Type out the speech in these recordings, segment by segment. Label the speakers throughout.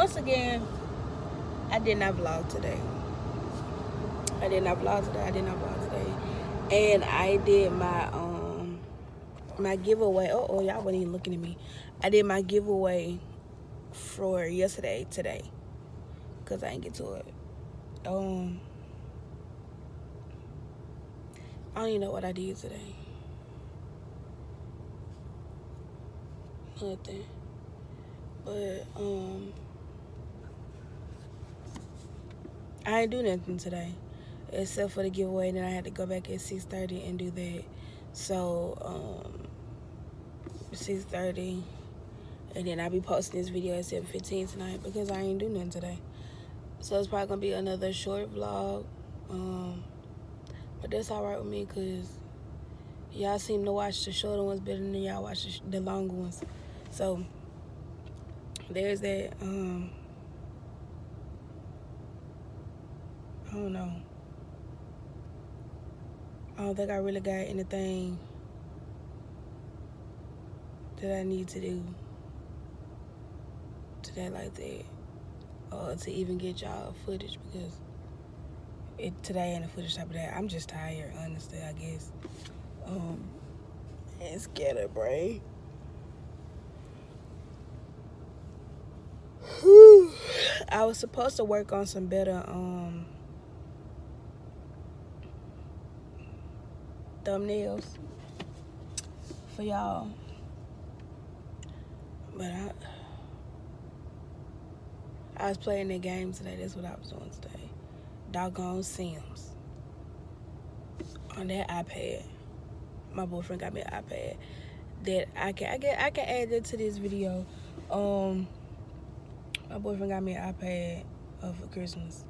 Speaker 1: once again, I did not vlog today. I did not vlog today. I did not vlog today. And I did my um my giveaway. Oh, oh y'all wasn't even looking at me. I did my giveaway for yesterday, today. Cause I didn't get to it. Um I don't even know what I did today. Nothing. But um I didn't do nothing today except for the giveaway. Then I had to go back at 6.30 and do that. So, um, 6.30. And then I'll be posting this video at 7.15 tonight because I ain't do nothing today. So it's probably going to be another short vlog. Um, but that's all right with me because y'all seem to watch the shorter ones better than y'all watch the, the longer ones. So, there's that. Um, I don't know. I don't think I really got anything that I need to do today like that. Or to even get y'all footage because it today ain't the footage type of that. I'm just tired, honestly, I guess. Um and scatterbrain. I was supposed to work on some better um thumbnails for y'all. But I I was playing the game today. That's what I was doing today. Doggone Sims. On that iPad. My boyfriend got me an iPad. That I can I can I can add that to this video. Um my boyfriend got me an iPad uh, for Christmas.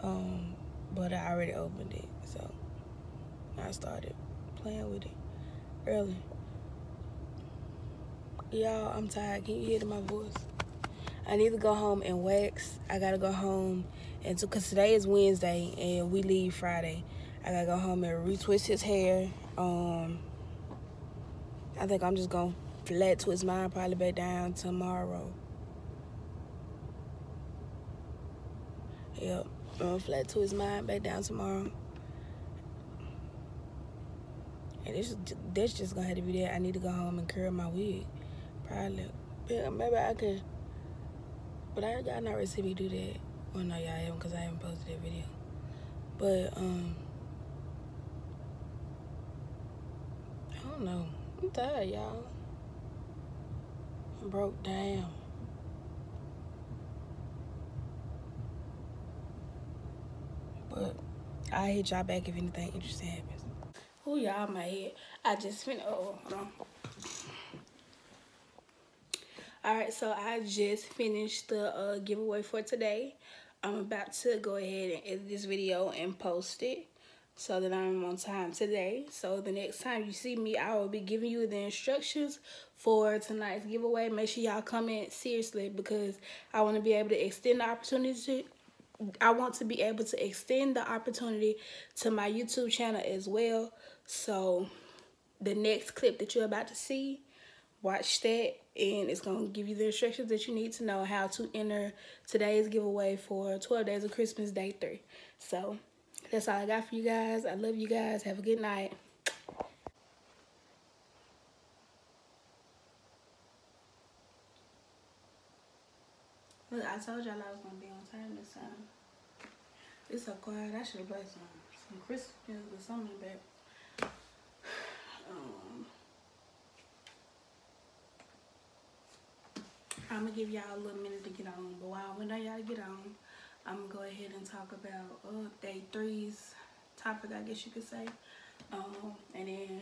Speaker 1: Um, but I already opened it, so I started playing with it early. Y'all, I'm tired. Can you hear my voice? I need to go home and wax. I gotta go home and so, cause today is Wednesday and we leave Friday. I gotta go home and retwist his hair. Um, I think I'm just gonna flat twist mine probably back down tomorrow. Yep, I'm gonna flat twist mine back down tomorrow. And this that's just gonna have to be that. I need to go home and curl my wig. Probably. Yeah, maybe I could. But I y'all not ready to see me do that. Well, no, y'all haven't because I haven't posted that video. But, um, I don't know. I'm tired, y'all. I'm broke down. But I'll hit y'all back if anything interesting happens. Oh, y'all, my head. I just finished. Oh, hold on. All right, so I just finished the uh, giveaway for today. I'm about to go ahead and edit this video and post it so that I'm on time today. So the next time you see me, I will be giving you the instructions for tonight's giveaway. Make sure y'all comment seriously because I want to be able to extend the opportunity. I want to be able to extend the opportunity to my YouTube channel as well. So the next clip that you're about to see, watch that and it's going to give you the instructions that you need to know how to enter today's giveaway for 12 days of Christmas day 3. So that's all I got for you guys. I love you guys. Have a good night. Look, I told y'all I was going to be on time this time. It's so quiet. I should have some, some Christmas or something back. Um, I'm gonna give y'all a little minute to get on, but while when y'all get on, I'm gonna go ahead and talk about uh, day three's topic, I guess you could say. Um, and then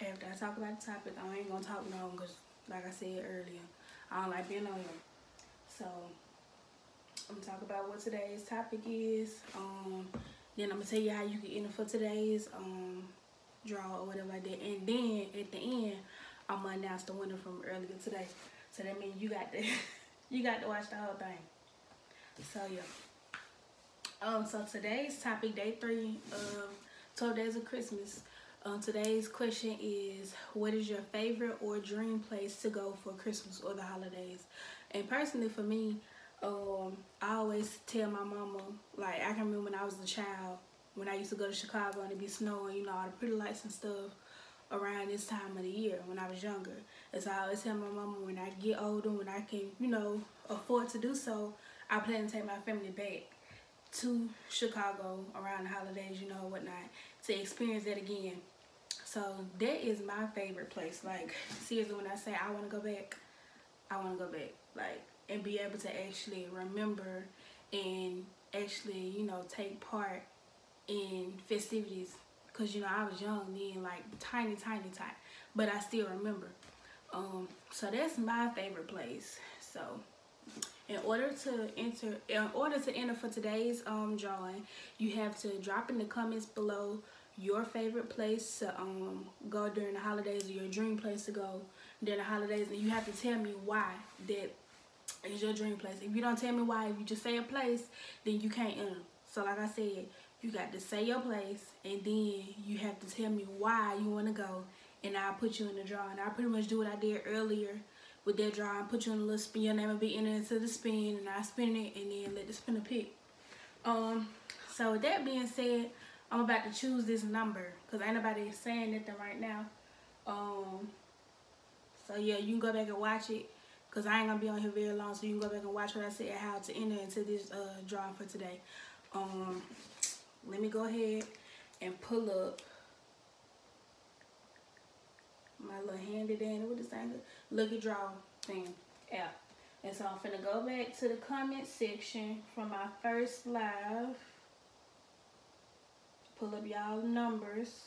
Speaker 1: after I talk about the topic, I ain't gonna talk long because, like I said earlier, I don't like being on here. So I'm gonna talk about what today's topic is. Um, then I'm gonna tell you how you can enter for today's um draw or whatever like that. And then at the end, I'm gonna announce the winner from earlier today. So that means you got to you got to watch the whole thing. So yeah. Um so today's topic, day three of 12 days of Christmas. Um, today's question is, what is your favorite or dream place to go for Christmas or the holidays? And personally for me, um, I always tell my mama, like I can remember when I was a child, when I used to go to Chicago and it'd be snowing, you know, all the pretty lights and stuff around this time of the year when I was younger. So I always tell my mama when I get older, when I can, you know, afford to do so, I plan to take my family back to Chicago around the holidays, you know, whatnot, to experience that again. So that is my favorite place. Like, seriously, when I say I want to go back, I want to go back. Like, and be able to actually remember and actually, you know, take part in festivities. Because, you know, I was young then, like, tiny, tiny, tiny. But I still remember. Um, so that's my favorite place. So in order to enter in order to enter for today's um drawing you have to drop in the comments below your favorite place to um go during the holidays or your dream place to go during the holidays and you have to tell me why that is your dream place if you don't tell me why if you just say a place then you can't enter so like i said you got to say your place and then you have to tell me why you want to go and i'll put you in the drawing i'll pretty much do what i did earlier with that drawing, put you in a little spin. Your name will be entered into the spin, and I spin it, and then let the spinner pick. Um, so with that being said, I'm about to choose this number because ain't nobody saying anything right now. Um, so yeah, you can go back and watch it because I ain't gonna be on here very long. So you can go back and watch what I said how to enter into this uh, drawing for today. Um, let me go ahead and pull up my little handy dandy with the thing, lucky draw thing app. And so I'm finna go back to the comment section from my first live. Pull up y'all numbers.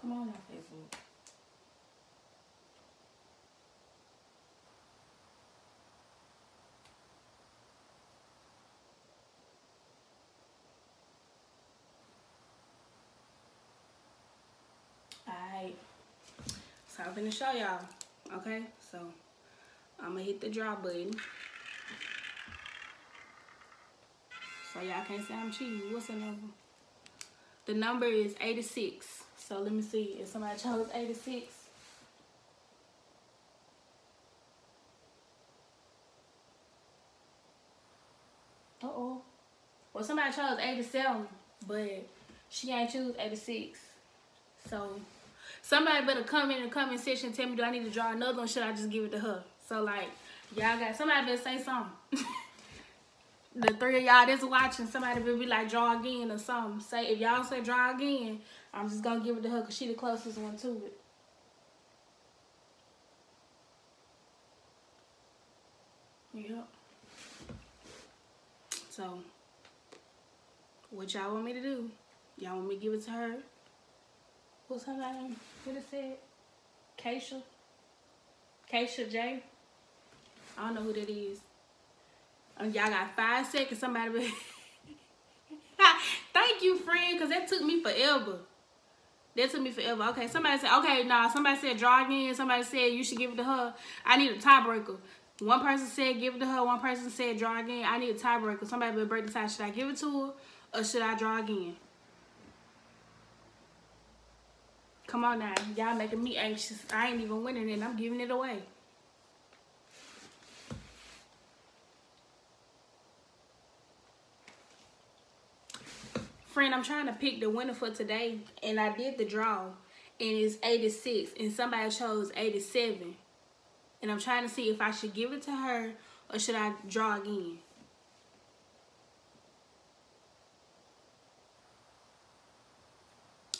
Speaker 1: Come on now, Facebook. So I'm gonna show y'all, okay? So I'm gonna hit the draw button. So y'all can't say I'm cheating. What's the number? The number is 86. So let me see if somebody chose 86. Uh-oh. Well, somebody chose 87, but she ain't choose 86. So Somebody better come in the comment section tell me do I need to draw another one? Should I just give it to her? So like, y'all got somebody better say something. the three of y'all that's watching, somebody better be like draw again or something. Say if y'all say draw again, I'm just gonna give it to her because she the closest one to it. Yep. So, what y'all want me to do? Y'all want me to give it to her? What's her name? What it said? Keisha? Keisha J? I don't know who that is. Um, Y'all got five seconds. Somebody be... Thank you, friend, because that took me forever. That took me forever. Okay, somebody said, okay, nah, somebody said draw again. Somebody said you should give it to her. I need a tiebreaker. One person said give it to her. One person said draw again. I need a tiebreaker. Somebody will break the tie. Should I give it to her or should I draw again? Come on now. Y'all making me anxious. I ain't even winning and I'm giving it away. Friend, I'm trying to pick the winner for today. And I did the draw. And it's 86. And somebody chose 87. And I'm trying to see if I should give it to her or should I draw again.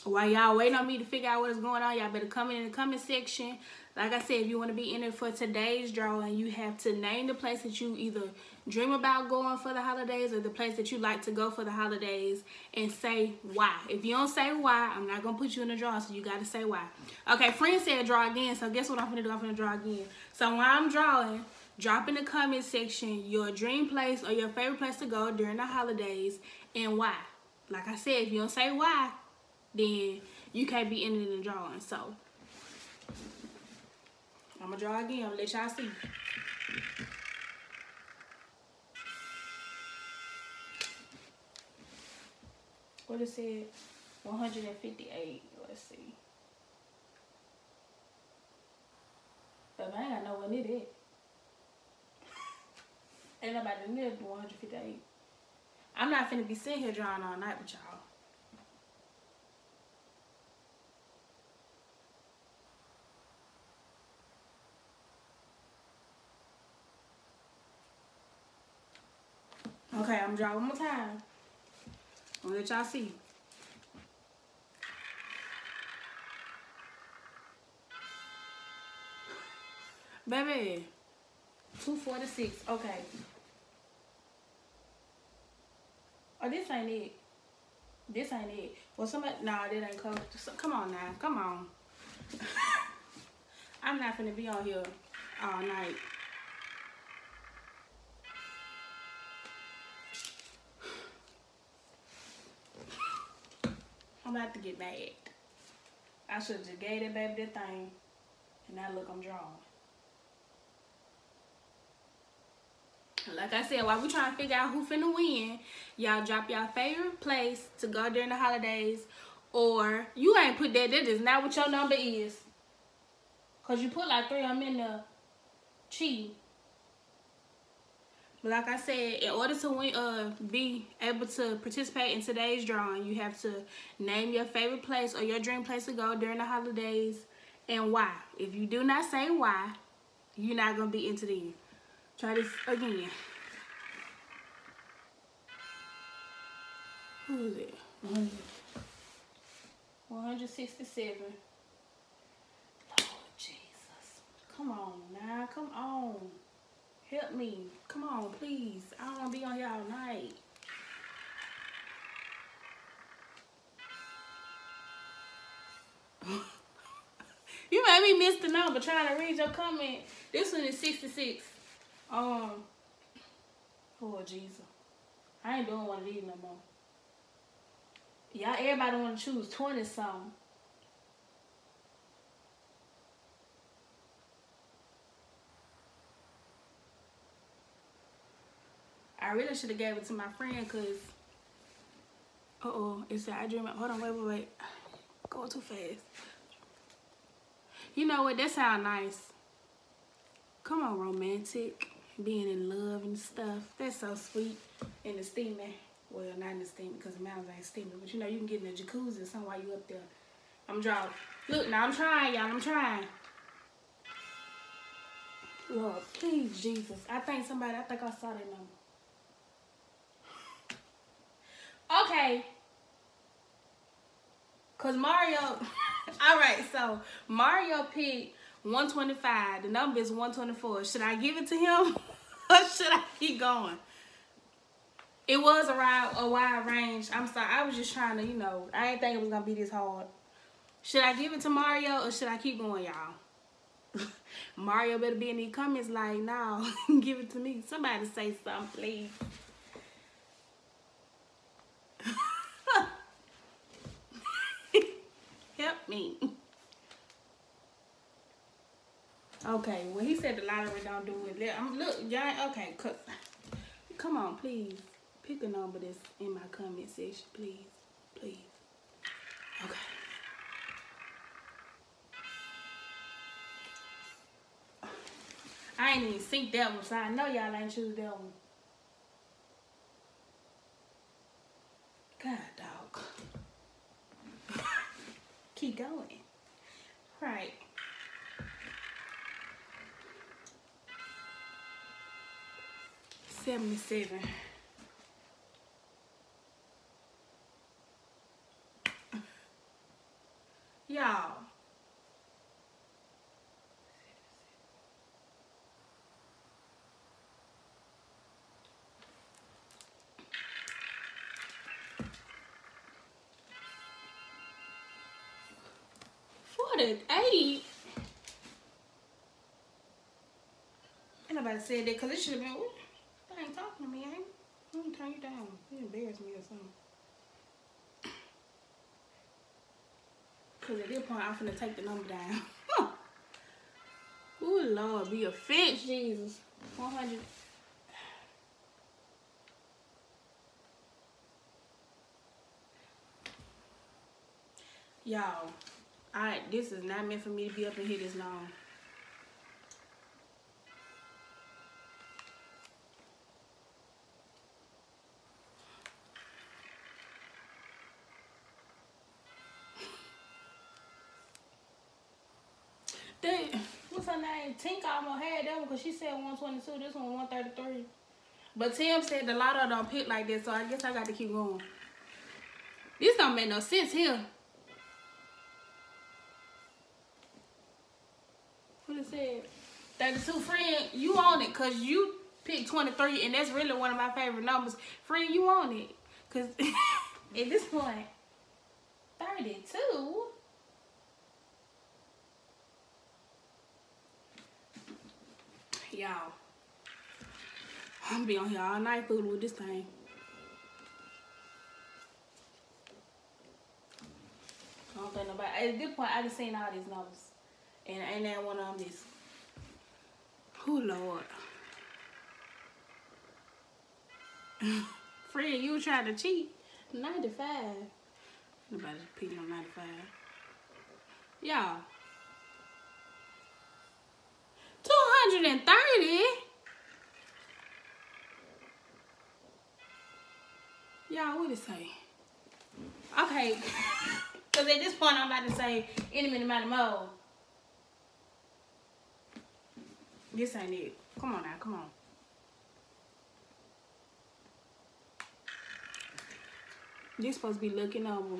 Speaker 1: While y'all waiting on me to figure out what is going on, y'all better come in the comment section. Like I said, if you want to be in it for today's drawing, you have to name the place that you either dream about going for the holidays or the place that you like to go for the holidays and say why. If you don't say why, I'm not going to put you in the draw, so you got to say why. Okay, friend said draw again, so guess what I'm going to do? I'm going to draw again. So while I'm drawing, drop in the comment section your dream place or your favorite place to go during the holidays and why. Like I said, if you don't say why, then you can't be ending the drawing. So I'm gonna draw again. I'll let y'all see. What is it? 158. Let's see. But man, I know when it is. ain't nobody near 158. I'm not finna be sitting here drawing all night with y'all. Okay, I'm drawing one more time. I'm gonna let y'all see. Baby, 246. Okay. Oh, this ain't it. This ain't it. Well, somebody, nah, that ain't close. Come on now. Come on. I'm not gonna be on here all night. I'm about to get mad. I should have just gave that baby that thing. And now look, I'm drawing. Like I said, while we trying to figure out who finna win, y'all drop y'all favorite place to go during the holidays. Or you ain't put that. That is not what your number is. Because you put like three of them in the cheat. Like I said, in order to win, uh, be able to participate in today's drawing, you have to name your favorite place or your dream place to go during the holidays and why. If you do not say why, you're not going to be into the end. Try this again. Who is it? 167. Lord Jesus. Come on now. Come on. Help me. Come on, please. I don't want to be on here all night. you made me miss the number trying to read your comment. This one is 66. Um, oh Jesus, I ain't doing one of these no more. Y'all, everybody want to choose 20 something. I really should have gave it to my friend because, uh-oh, it's I dream. Hold on, wait, wait, wait. Going too fast. You know what? That sound nice. Come on, romantic being in love and stuff. That's so sweet. In the steaming. Well, not in the steaming because the mountains ain't steaming. But you know, you can get in the jacuzzi or something while you up there. I'm drawing. Look, now I'm trying, y'all. I'm trying. Lord, please, Jesus. I think somebody, I think I saw that number. Okay. Because Mario, all right, so Mario picked 125. The number is 124. Should I give it to him or should I keep going? It was a wide, a wide range. I'm sorry. I was just trying to, you know, I didn't think it was going to be this hard. Should I give it to Mario or should I keep going, y'all? Mario better be in the comments like, no, give it to me. Somebody say something, please. Me. Okay, well he said the lottery don't do it. I'm look, y'all. Okay, come on, please pick a number that's in my comment section, please, please. Okay. I ain't even seen that one, so I know y'all ain't choose that one. 77. Y'all. Forty-eight. Ain't nobody said that because it should have been ain't talking to me, ain't Let me you down. You embarrass me or something. Cause at this point I'm finna take the number down. Ooh Lord, be a fish, Jesus. 100. Y'all, I this is not meant for me to be up in here this long. Her name? Tink almost had that one because she said 122. This one 133. But Tim said the lotto don't pick like this, so I guess I got to keep going. This don't make no sense here. What it said? 32 friend, you own it because you picked 23 and that's really one of my favorite numbers. Friend, you own it. Because at this point, 32? Y'all. I'm be on here all night fooling with this thing. I don't think nobody. At this point, I just seen all these numbers, and ain't that one of them this. Oh Lord. Friend, you trying to cheat? 95. Nobody's peeing on 95. Y'all. 230? Y'all, what it say? Okay. Because at this point, I'm about to say any minute, amount of. This ain't it. Come on now, come on. This supposed to be looking over.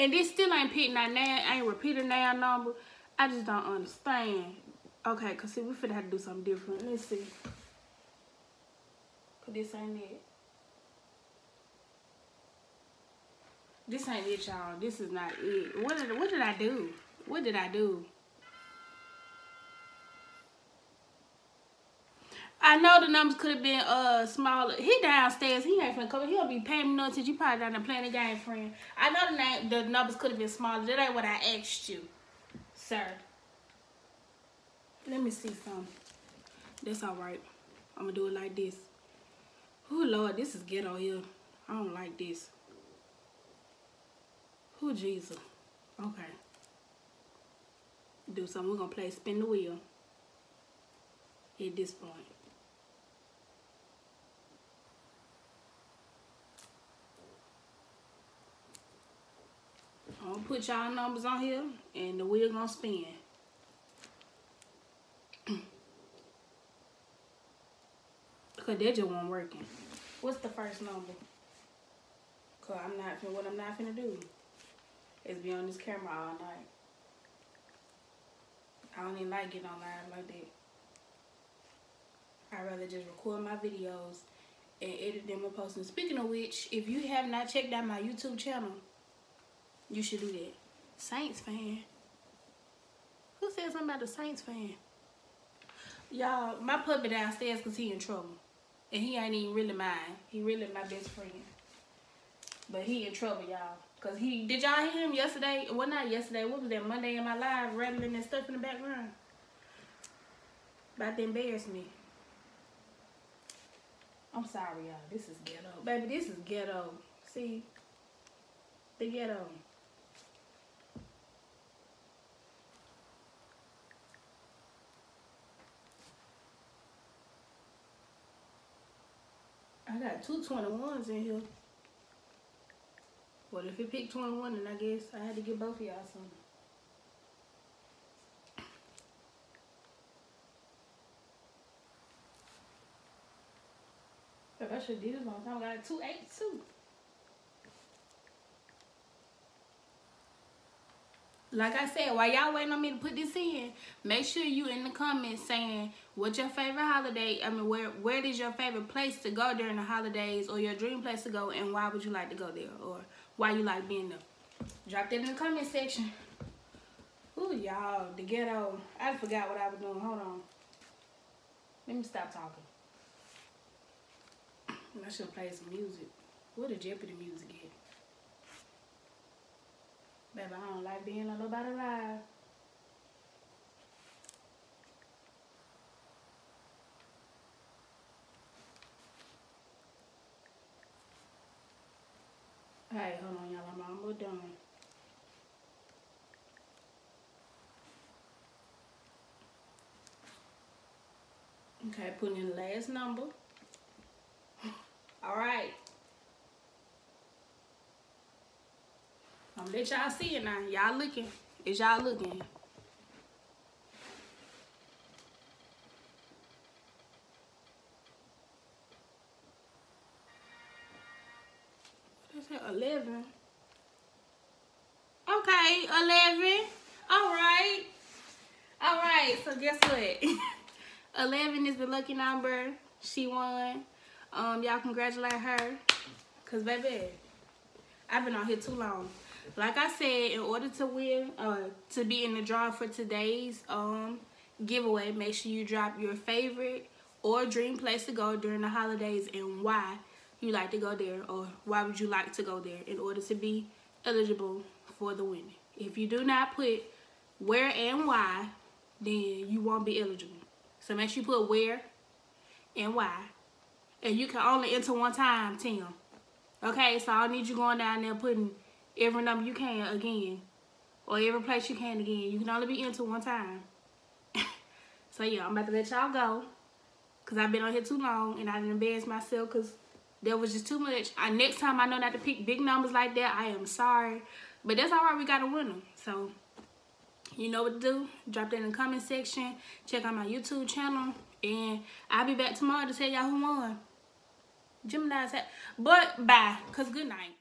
Speaker 1: And this still ain't picking that name, ain't repeating that number. I just don't understand. Okay, cause see, we finna have to do something different. Let's see. This ain't it. This ain't it, y'all. This is not it. What did what did I do? What did I do? I know the numbers could have been uh smaller. He downstairs. He ain't finna come. He'll be paying me nothing. You probably down there playing the game, friend. I know the name. The numbers could have been smaller. That ain't what I asked you, sir. Let me see some. That's all right. I'm gonna do it like this. Oh Lord, this is ghetto here. I don't like this. Who Jesus? Okay. Do something. We're gonna play spin the wheel. At this point. Put y'all numbers on here and the wheel gonna spin. Cause that just wasn't working. What's the first number? Cause I'm not what I'm not finna do is be on this camera all night. I don't even like getting on live like that. I'd rather just record my videos and edit them and post them. Speaking of which, if you have not checked out my YouTube channel, you should do that. Saints fan. Who said something about the Saints fan? Y'all, my puppy downstairs because he in trouble. And he ain't even really mine. He really my best friend. But he in trouble, y'all. Cause he did y'all hear him yesterday? Well not yesterday, what was that? Monday in my live rattling and stuff in the background. About to embarrass me. I'm sorry, y'all. This is ghetto. Baby, this is ghetto. See? The ghetto. I got two 21s in here. Well, if it picked 21, then I guess I had to give both of y'all some. I should did this long time. I got two eight. Like I said, while y'all waiting on me to put this in, make sure you in the comments saying what's your favorite holiday. I mean, where where is your favorite place to go during the holidays or your dream place to go and why would you like to go there or why you like being there. Drop that in the comment section. Ooh, y'all, the ghetto. I forgot what I was doing. Hold on. Let me stop talking. I should played some music. Where the Jeopardy music at? Baby, I don't like being on nobody live. Hey, hold on y'all, I'm almost done. Okay, putting in the last number. All right. Let y'all see it now. Y'all looking. Is y'all looking? 11. Okay, 11. All right. All right, so guess what? 11 is the lucky number. She won. Um, y'all congratulate her. Cause baby, I've been on here too long. Like I said, in order to win, uh, to be in the draw for today's um giveaway, make sure you drop your favorite or dream place to go during the holidays and why you like to go there or why would you like to go there in order to be eligible for the winning. If you do not put where and why, then you won't be eligible. So make sure you put where and why. And you can only enter one time, Tim. Okay, so I need you going down there putting every number you can again. Or every place you can again. You can only be into one time. so yeah, I'm about to let y'all go. Because I've been on here too long and I didn't embarrass myself because there was just too much. I, next time I know not to pick big numbers like that, I am sorry. But that's all right, we got to win them. So, you know what to do. Drop that in the comment section. Check out my YouTube channel. And I'll be back tomorrow to tell y'all who won. Gemini's hat. But bye. Because good night.